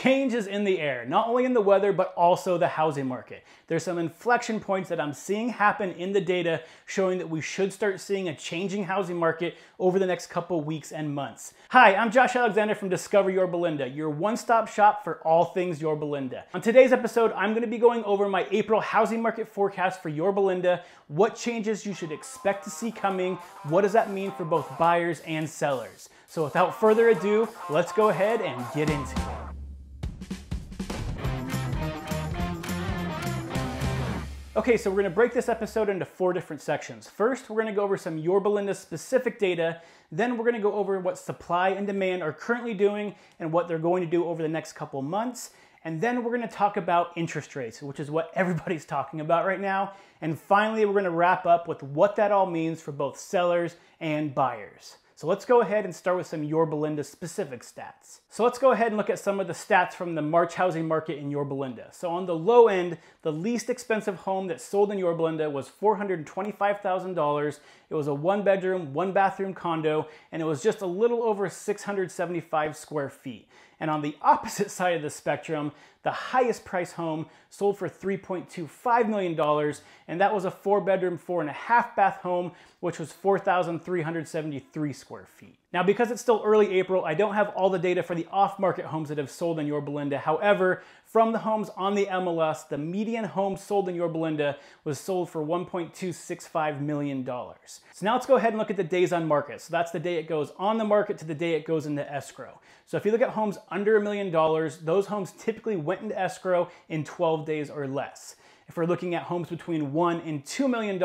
change is in the air, not only in the weather, but also the housing market. There's some inflection points that I'm seeing happen in the data showing that we should start seeing a changing housing market over the next couple weeks and months. Hi, I'm Josh Alexander from Discover Yorba Linda, your one-stop shop for all things Yorba Linda. On today's episode, I'm gonna be going over my April housing market forecast for Yorba Linda, what changes you should expect to see coming, what does that mean for both buyers and sellers. So without further ado, let's go ahead and get into it. Okay, so we're gonna break this episode into four different sections. First, we're gonna go over some Yorba Linda specific data. Then we're gonna go over what supply and demand are currently doing and what they're going to do over the next couple months. And then we're gonna talk about interest rates, which is what everybody's talking about right now. And finally, we're gonna wrap up with what that all means for both sellers and buyers. So let's go ahead and start with some Yorba Linda specific stats. So let's go ahead and look at some of the stats from the March housing market in Yorba Linda. So on the low end, the least expensive home that sold in Yorba Linda was $425,000. It was a one bedroom, one bathroom condo, and it was just a little over 675 square feet. And on the opposite side of the spectrum, the highest price home sold for $3.25 million, and that was a four bedroom, four and a half bath home, which was 4,373 square feet. Now, because it's still early April, I don't have all the data for the off-market homes that have sold in Yorba Linda. However, from the homes on the MLS, the median home sold in Yorba Linda was sold for $1.265 million. So now let's go ahead and look at the days on market. So that's the day it goes on the market to the day it goes into escrow. So if you look at homes under a million dollars, those homes typically went into escrow in 12 days or less. If we're looking at homes between one and $2 million,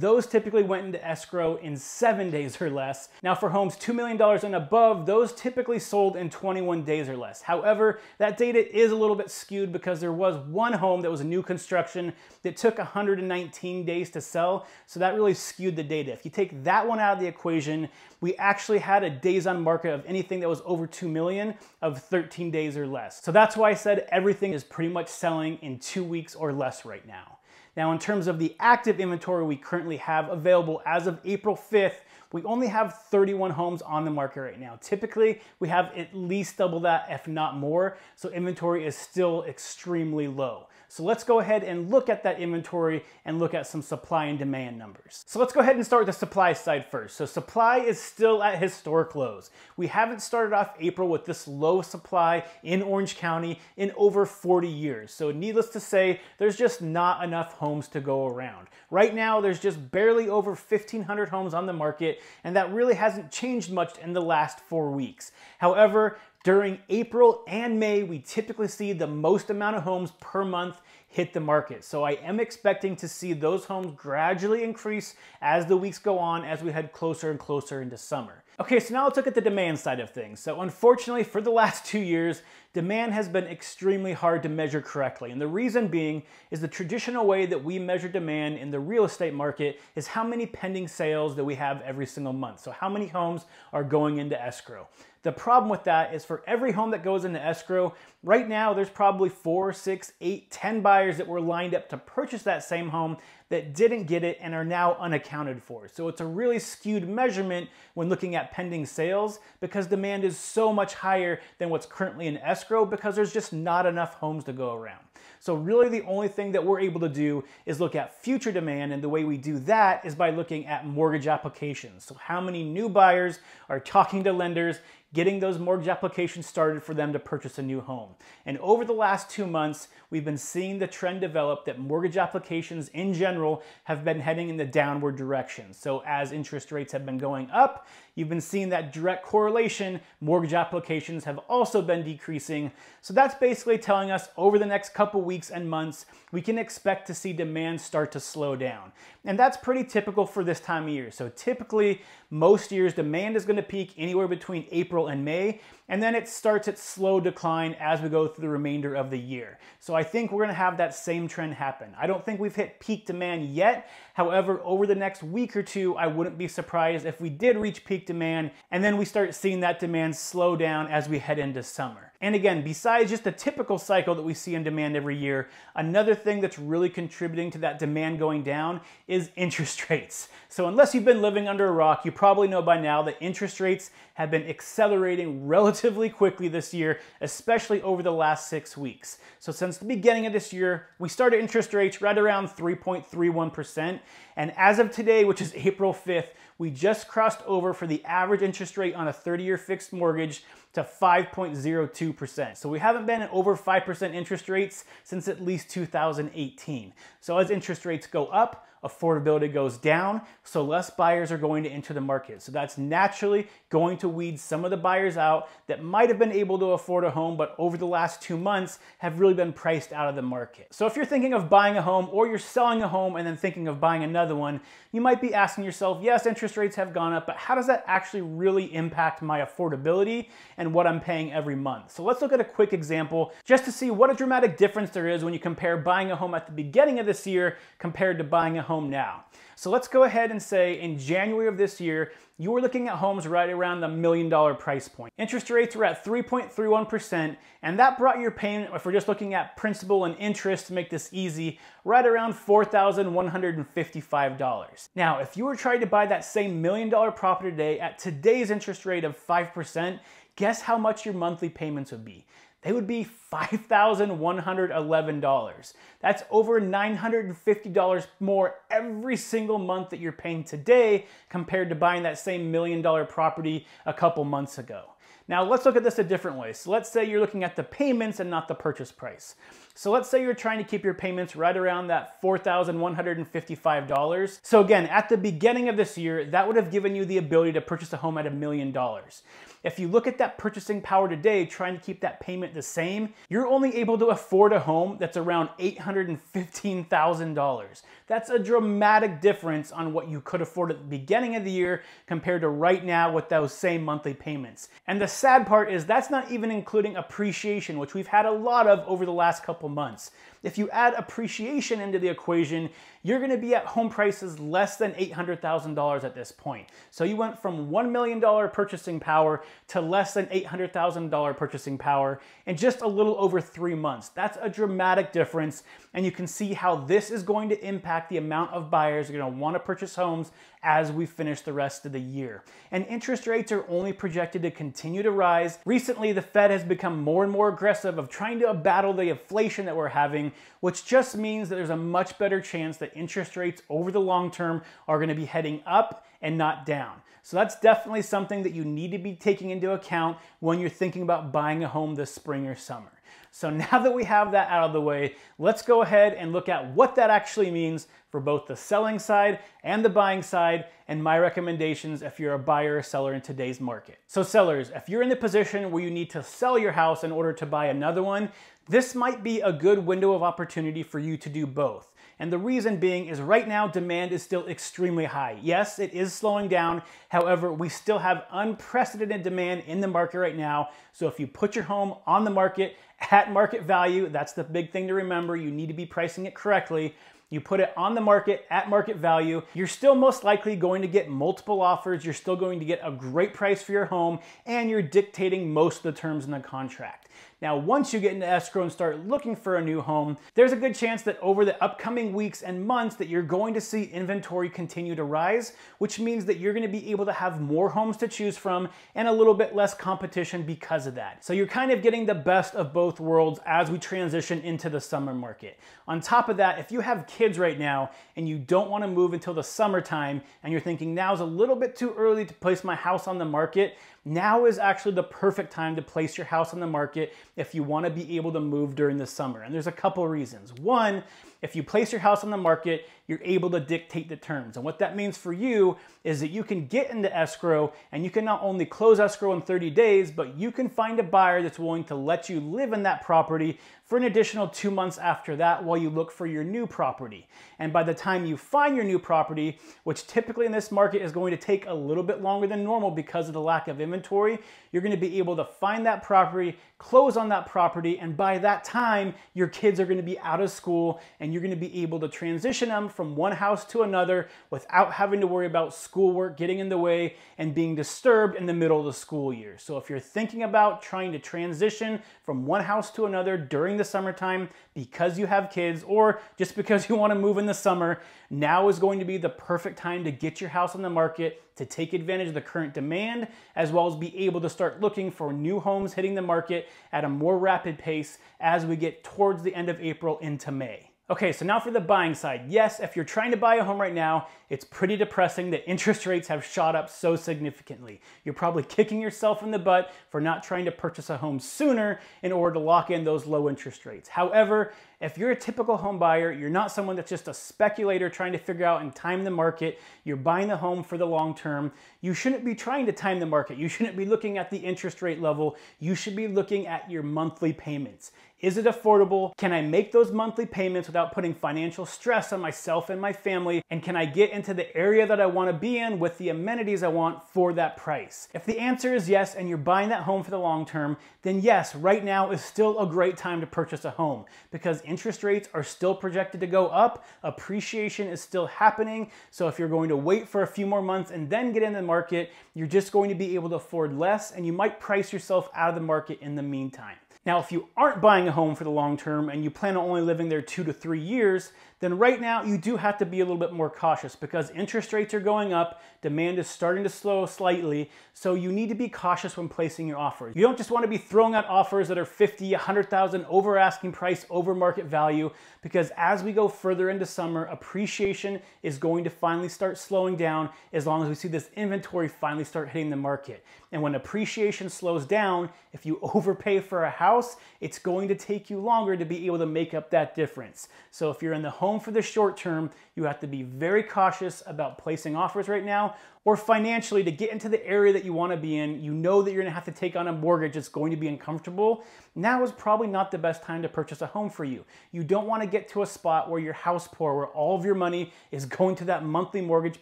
those typically went into escrow in seven days or less. Now for homes $2 million and above, those typically sold in 21 days or less. However, that data is a little bit skewed because there was one home that was a new construction that took 119 days to sell. So that really skewed the data. If you take that one out of the equation, we actually had a days on market of anything that was over 2 million of 13 days or less. So that's why I said everything is pretty much selling in two weeks or less right now. Now, in terms of the active inventory we currently have available as of April 5th, we only have 31 homes on the market right now. Typically, we have at least double that, if not more, so inventory is still extremely low. So let's go ahead and look at that inventory and look at some supply and demand numbers. So let's go ahead and start with the supply side first. So supply is still at historic lows. We haven't started off April with this low supply in Orange County in over 40 years. So needless to say, there's just not enough homes to go around. Right now, there's just barely over 1,500 homes on the market, and that really hasn't changed much in the last four weeks. However, during April and May, we typically see the most amount of homes per month hit the market. So I am expecting to see those homes gradually increase as the weeks go on as we head closer and closer into summer. Okay, so now let's look at the demand side of things. So unfortunately, for the last two years, demand has been extremely hard to measure correctly. And the reason being is the traditional way that we measure demand in the real estate market is how many pending sales that we have every single month. So how many homes are going into escrow. The problem with that is for every home that goes into escrow, right now there's probably four, six, eight, ten buyers that were lined up to purchase that same home that didn't get it and are now unaccounted for. So it's a really skewed measurement when looking at pending sales because demand is so much higher than what's currently in escrow because there's just not enough homes to go around. So really the only thing that we're able to do is look at future demand and the way we do that is by looking at mortgage applications. So how many new buyers are talking to lenders getting those mortgage applications started for them to purchase a new home. And over the last two months, we've been seeing the trend develop that mortgage applications in general have been heading in the downward direction. So as interest rates have been going up, you've been seeing that direct correlation. Mortgage applications have also been decreasing. So that's basically telling us over the next couple weeks and months, we can expect to see demand start to slow down. And that's pretty typical for this time of year. So typically, most years, demand is gonna peak anywhere between April and May, and then it starts its slow decline as we go through the remainder of the year. So I think we're gonna have that same trend happen. I don't think we've hit peak demand yet. However, over the next week or two, I wouldn't be surprised if we did reach peak demand, and then we start seeing that demand slow down as we head into summer. And again, besides just the typical cycle that we see in demand every year, another thing that's really contributing to that demand going down is interest rates. So unless you've been living under a rock, you probably know by now that interest rates have been accelerating relatively quickly this year, especially over the last six weeks. So since the beginning of this year, we started interest rates right around 3.31%. And as of today, which is April 5th, we just crossed over for the average interest rate on a 30-year fixed mortgage to 5.02%. So we haven't been at over 5% interest rates since at least 2018. So as interest rates go up, affordability goes down, so less buyers are going to enter the market. So that's naturally going to weed some of the buyers out that might have been able to afford a home, but over the last two months have really been priced out of the market. So if you're thinking of buying a home or you're selling a home and then thinking of buying another one, you might be asking yourself, yes, interest rates have gone up, but how does that actually really impact my affordability and what I'm paying every month? So let's look at a quick example just to see what a dramatic difference there is when you compare buying a home at the beginning of this year compared to buying a home home now. So let's go ahead and say in January of this year, you were looking at homes right around the million dollar price point. Interest rates were at 3.31%, and that brought your payment, if we're just looking at principal and interest to make this easy, right around $4,155. Now, if you were trying to buy that same million dollar property today at today's interest rate of 5%, guess how much your monthly payments would be? They would be $5,111. That's over $950 more every single month that you're paying today compared to buying that same million dollar property a couple months ago. Now let's look at this a different way. So let's say you're looking at the payments and not the purchase price. So let's say you're trying to keep your payments right around that $4,155. So again, at the beginning of this year, that would have given you the ability to purchase a home at a million dollars. If you look at that purchasing power today, trying to keep that payment the same, you're only able to afford a home that's around $815,000. That's a dramatic difference on what you could afford at the beginning of the year compared to right now with those same monthly payments. And the sad part is that's not even including appreciation, which we've had a lot of over the last couple months. If you add appreciation into the equation, you're gonna be at home prices less than $800,000 at this point. So you went from $1 million purchasing power to less than $800,000 purchasing power in just a little over three months. That's a dramatic difference, and you can see how this is going to impact the amount of buyers are gonna wanna purchase homes as we finish the rest of the year. And interest rates are only projected to continue to rise. Recently, the Fed has become more and more aggressive of trying to battle the inflation that we're having, which just means that there's a much better chance that interest rates over the long term are gonna be heading up and not down. So that's definitely something that you need to be taking into account when you're thinking about buying a home this spring or summer. So now that we have that out of the way, let's go ahead and look at what that actually means for both the selling side and the buying side and my recommendations if you're a buyer or seller in today's market. So sellers, if you're in the position where you need to sell your house in order to buy another one, this might be a good window of opportunity for you to do both. And the reason being is right now demand is still extremely high. Yes, it is slowing down. However, we still have unprecedented demand in the market right now. So if you put your home on the market at market value. That's the big thing to remember. You need to be pricing it correctly. You put it on the market at market value. You're still most likely going to get multiple offers. You're still going to get a great price for your home and you're dictating most of the terms in the contract. Now, once you get into escrow and start looking for a new home, there's a good chance that over the upcoming weeks and months that you're going to see inventory continue to rise, which means that you're gonna be able to have more homes to choose from and a little bit less competition because of that. So you're kind of getting the best of both worlds as we transition into the summer market. On top of that, if you have kids right now and you don't wanna move until the summertime and you're thinking now's a little bit too early to place my house on the market, now is actually the perfect time to place your house on the market if you want to be able to move during the summer. And there's a couple reasons. One, if you place your house on the market, you're able to dictate the terms. And what that means for you is that you can get into escrow and you can not only close escrow in 30 days, but you can find a buyer that's willing to let you live in that property for an additional two months after that while you look for your new property. And by the time you find your new property, which typically in this market is going to take a little bit longer than normal because of the lack of inventory, you're gonna be able to find that property, close on that property, and by that time, your kids are gonna be out of school and you're gonna be able to transition them from one house to another without having to worry about schoolwork getting in the way and being disturbed in the middle of the school year. So if you're thinking about trying to transition from one house to another during the summertime because you have kids or just because you wanna move in the summer, now is going to be the perfect time to get your house on the market to take advantage of the current demand, as well as be able to start looking for new homes hitting the market at a more rapid pace as we get towards the end of April into May. Okay, so now for the buying side. Yes, if you're trying to buy a home right now, it's pretty depressing that interest rates have shot up so significantly. You're probably kicking yourself in the butt for not trying to purchase a home sooner in order to lock in those low interest rates. However, if you're a typical home buyer, you're not someone that's just a speculator trying to figure out and time the market, you're buying the home for the long term, you shouldn't be trying to time the market. You shouldn't be looking at the interest rate level. You should be looking at your monthly payments. Is it affordable? Can I make those monthly payments without putting financial stress on myself and my family? And can I get into the area that I want to be in with the amenities I want for that price? If the answer is yes and you're buying that home for the long term, then yes, right now is still a great time to purchase a home because interest rates are still projected to go up, appreciation is still happening. So if you're going to wait for a few more months and then get in the market, you're just going to be able to afford less and you might price yourself out of the market in the meantime. Now, if you aren't buying a home for the long term and you plan on only living there two to three years, then right now you do have to be a little bit more cautious because interest rates are going up, demand is starting to slow slightly, so you need to be cautious when placing your offers. You don't just want to be throwing out offers that are 50, 100,000 over asking price, over market value, because as we go further into summer, appreciation is going to finally start slowing down as long as we see this inventory finally start hitting the market. And when appreciation slows down, if you overpay for a house, it's going to take you longer to be able to make up that difference. So if you're in the home for the short term, you have to be very cautious about placing offers right now or financially to get into the area that you want to be in, you know that you're going to have to take on a mortgage It's going to be uncomfortable, now is probably not the best time to purchase a home for you. You don't want to get to a spot where you're house poor, where all of your money is going to that monthly mortgage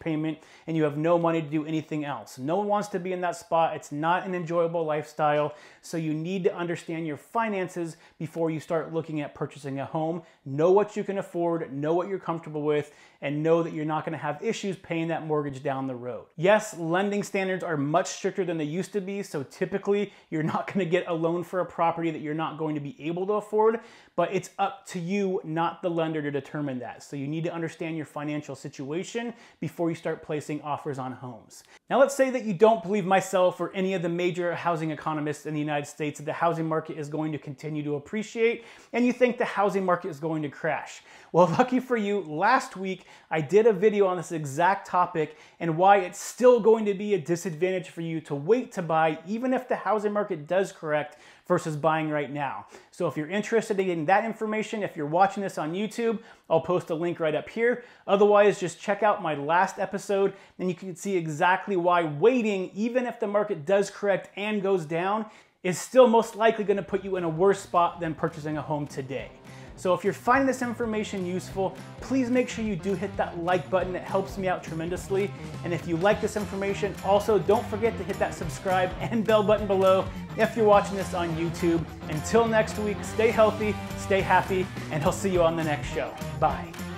payment and you have no money to do anything else. No one wants to be in that spot. It's not an enjoyable lifestyle. So you need to understand your finances before you start looking at purchasing a home. Know what you can afford, know what you're comfortable with, and know that you're not going to have issues paying that mortgage down the road. Yes, lending standards are much stricter than they used to be, so typically you're not going to get a loan for a property that you're not going to be able to afford, but it's up to you, not the lender, to determine that. So you need to understand your financial situation before you start placing offers on homes. Now let's say that you don't believe myself or any of the major housing economists in the United States that the housing market is going to continue to appreciate, and you think the housing market is going to crash. Well, lucky for you, last week I did a video on this exact topic and why it's still going to be a disadvantage for you to wait to buy even if the housing market does correct versus buying right now. So if you're interested in getting that information, if you're watching this on YouTube, I'll post a link right up here. Otherwise, just check out my last episode and you can see exactly why waiting, even if the market does correct and goes down, is still most likely gonna put you in a worse spot than purchasing a home today. So if you're finding this information useful, please make sure you do hit that like button. It helps me out tremendously. And if you like this information, also don't forget to hit that subscribe and bell button below if you're watching this on YouTube. Until next week, stay healthy, stay happy, and I'll see you on the next show. Bye.